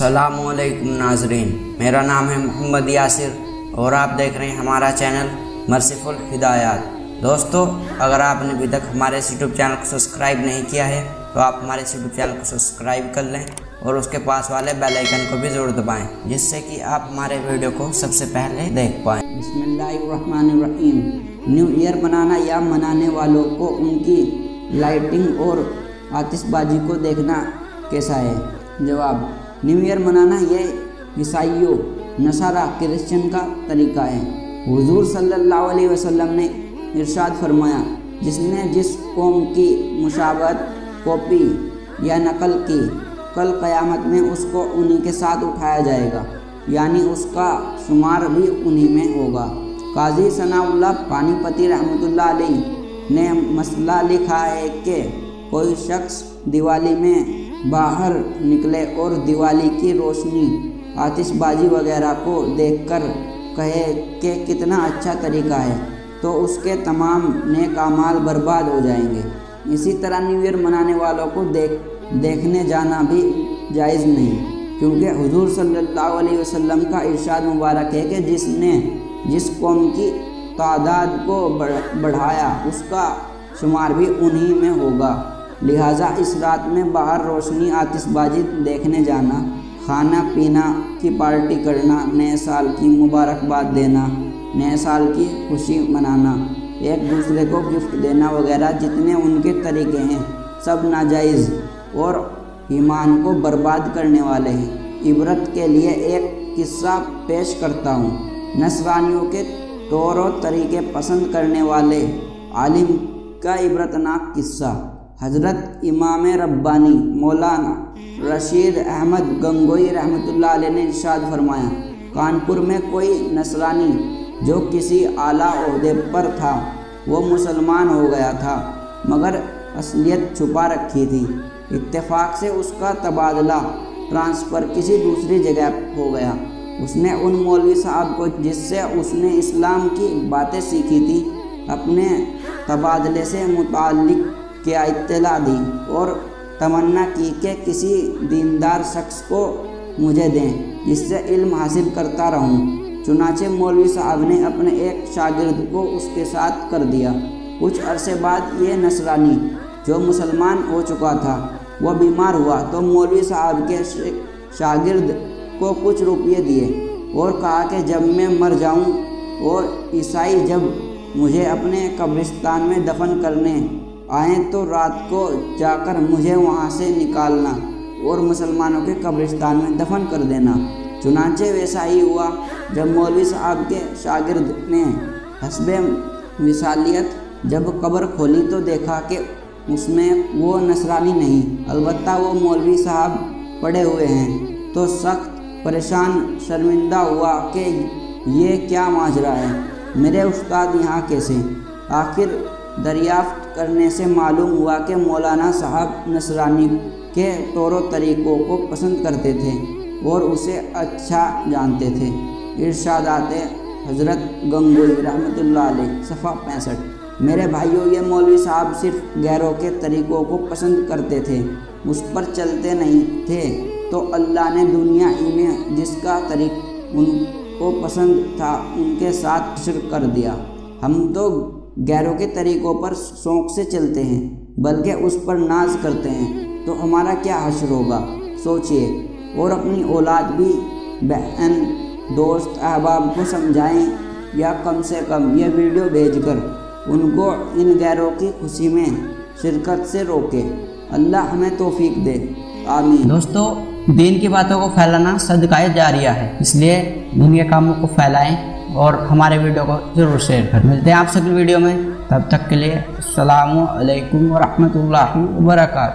असलकुम नाजरीन मेरा नाम है मोहम्मद यासिर और आप देख रहे हैं हमारा चैनल मर्सीफुल हिदायत। दोस्तों, अगर आपने अभी तक हमारे यूट्यूब चैनल को सब्सक्राइब नहीं किया है तो आप हमारे यूट्यूब चैनल को सब्सक्राइब कर लें और उसके पास वाले बेल आइकन को भी ज़रूर दबाएँ, जिससे कि आप हमारे वीडियो को सबसे पहले देख पाएँ। बिस्मिल्लाहिर्रहमानिर्रहीम। न्यू ईयर मनाना या मनाने वालों को उनकी लाइटिंग और आतिशबाजी को देखना कैसा है? जवाब न्यू ईयर मनाना ये ईसाइयों, नसारा, क्रिश्चियन का तरीका है। हुजूर सल्लल्लाहु अलैहि वसल्लम ने इरशाद फरमाया, जिसने जिस कौम की मुशावत कॉपी या नकल की, कल क़यामत में उसको उन्हीं के साथ उठाया जाएगा, यानी उसका शुमार भी उन्हीं में होगा। काजी सनाउल्ला पानीपति रहमतुल्लाह अलैह ने मसला लिखा है कि कोई शख्स दिवाली में बाहर निकले और दिवाली की रोशनी, आतिशबाजी वगैरह को देखकर कहे कि कितना अच्छा तरीका है तो उसके तमाम नेक अमाल बर्बाद हो जाएँगे। इसी तरह न्यू ईयर मनाने वालों को देख, देखने जाना भी जायज़ नहीं, क्योंकि हुजूर सल्लल्लाहु अलैहि वसल्लम का इरशाद मुबारक है कि जिसने, जिस कौम की तादाद को बढ़ाया, उसका शुमार भी उन्हीं में होगा। लिहाजा इस रात में बाहर रोशनी, आतिशबाजी देखने जाना, खाना पीना की पार्टी करना, नए साल की मुबारकबाद देना, नए साल की खुशी मनाना, एक दूसरे को गिफ्ट देना वगैरह जितने उनके तरीके हैं, सब नाजायज़ और ईमान को बर्बाद करने वाले हैं। इबरत के लिए एक किस्सा पेश करता हूँ। नसरानियों के तौर और तरीके पसंद करने वाले आलिम का इबरतनाक किस्सा। हज़रत इमाम रब्बानी मौलाना रशीद अहमद गंगोई रहमतुल्लाह ने इरशाद फरमाया कानपुर में कोई नसरानी जो किसी आला अहदे पर था वो मुसलमान हो गया था मगर असलियत छुपा रखी थी। इत्तेफाक से उसका तबादला ट्रांसफ़र किसी दूसरी जगह हो गया। उसने उन मौलवी साहब को जिससे उसने इस्लाम की बातें सीखी थी अपने तबादले से मुतल क्या इत्तला दी? और तमन्ना की कि किसी दीनदार शख्स को मुझे दें, जिससे इल्म हासिल करता रहूँ। चुनाचे मौलवी साहब ने अपने एक शागिर्द को उसके साथ कर दिया। कुछ अरसे बाद ये नसरानी, जो मुसलमान हो चुका था, वह बीमार हुआ। तो मौलवी साहब के शागिर्द को कुछ रुपये दिए और कहा कि जब मैं मर जाऊँ और ईसाई जब मुझे अपने कब्रिस्तान में दफन करने आए तो रात को जाकर मुझे वहाँ से निकालना और मुसलमानों के कब्रिस्तान में दफन कर देना। चुनाचे वैसा ही हुआ जब मौलवी साहब के शागिर्द ने हसब मिसालियत जब कब्र खोली तो देखा कि उसमें वो नसरानी नहीं अलबत् वो मौलवी साहब पड़े हुए हैं। तो सख्त, परेशान, शर्मिंदा हुआ कि ये क्या माजरा है, मेरे उस्ताद यहाँ कैसे? आखिर दरियाफ्त करने से मालूम हुआ कि मौलाना साहब नसरानी के तौर तरीक़ों को पसंद करते थे और उसे अच्छा जानते थे। इर्शादात हज़रत गंगोई रहमत सफ़ा पैंसठ। मेरे भाइयों, ये मौलवी साहब सिर्फ़ गैरों के तरीक़ों को पसंद करते थे, उस पर चलते नहीं थे। तो अल्लाह ने दुनिया ही में जिसका तरीक उनको पसंद था, उनके साथ शिर कर दिया। हम तो गैरों के तरीक़ों पर शौक़ से चलते हैं, बल्कि उस पर नाज करते हैं तो हमारा क्या हशर होगा? सोचिए, और अपनी औलाद भी, बहन, दोस्त, अहबाब को समझाएँ, या कम से कम ये वीडियो भेजकर उनको इन गैरों की खुशी में शिरकत से रोके। अल्लाह हमें तोफीक दे। आमीन। दोस्तों, दीन की बातों को फैलाना सदकाए जारिया है, इसलिए दीन के कामों को फैलाएँ और हमारे वीडियो को ज़रूर शेयर कर। मिलते हैं आपसे अगली वीडियो में। तब तक के लिए अल्लाम वरहमल वर्का